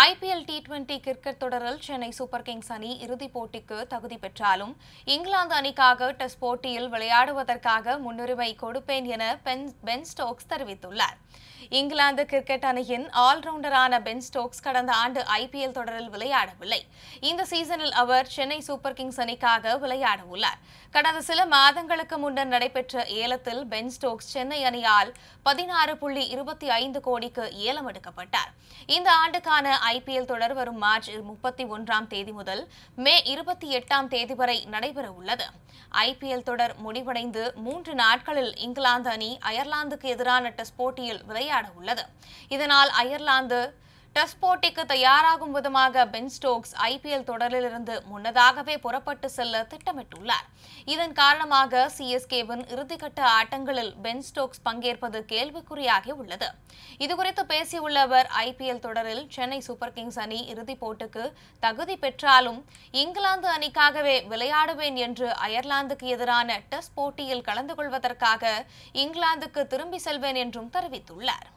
IPL T twenty cricket தொடரில் Chennai super Kings அணி இறுதிப் போட்டிக்கு தகுதி பெற்றாலும் இங்கிலாந்து அணிக்காக டெஸ்ட் போட்டியில் விளையாடுவதற்காக முன்னுரிமை கொடுப்பேன் என பென் ஸ்டோக்ஸ் தெரிவித்துள்ளார். இங்கிலாந்து கிரிக்கெட் அணியின் ஆல்ரவுண்டரான பென் ஸ்டோக்ஸ் கடந்த ஆண்டு ஐபிஎல் தொடரில் விளையாடவில்லை. இந்த சீசனில் அவர் சென்னை சூப்பர் கிங்ஸ் அணிக்காக விளையாட உள்ளார் கடந்த சில மாதங்களுக்கு முன்னர் நடைபெற்ற ஏலத்தில் பென் ஸ்டோக்ஸ் சென்னை அணியால் பதினாறு புள்ளி இருபத்தி ஐந்து கோடிக்கு ஏலம் எடுக்கப்பட்டார். இந்த ஆண்டுக்கான ஐபிஎல் தொடர் வரும் மார்ச் முப்பத்தி ஒன்றாம் தேதி முதல் மே இருபத்தி எட்டாம் தேதி வரை நடைபெற உள்ளது ஐபிஎல் தொடர் முடிவடைந்து மூன்று நாட்களில் இங்கிலாந்து அணி அயர்லாந்துக்கு எதிரான டெஸ்ட் போட்டியில் விளையாட உள்ளது இதனால் அயர்லாந்து டெஸ்ட் போட்டிக்கு தயாராகும் விதமாக பென் ஸ்டோக்ஸ் ஐபிஎல் தொடரிலிருந்து முன்னதாகவே புறப்பட்டு செல்ல திட்டமிட்டுள்ளார். இதன் காரணமாக சிஎஸ்கேவின் இறுதிக்கட்ட ஆட்டங்களில் பென் ஸ்டோக்ஸ் பங்கேற்பது கேள்விக்குறியாகி உள்ளது. இதுகுறித்து பேசியுள்ள அவர் ஐபிஎல் தொடரில் சென்னை சூப்பர் கிங்ஸ் அணி இறுதிப் போட்டிக்கு தகுதி பெற்றாலும் இங்கிலாந்து அணிக்காகவே விளையாடுவேன் என்று அயர்லாந்துக்கு எதிரான டெஸ்ட் போட்டியில் கலந்து கொள்வதற்காக இங்கிலாந்துக்கு திரும்பி செல்வேன் என்றும் தெரிவித்துள்ளார்.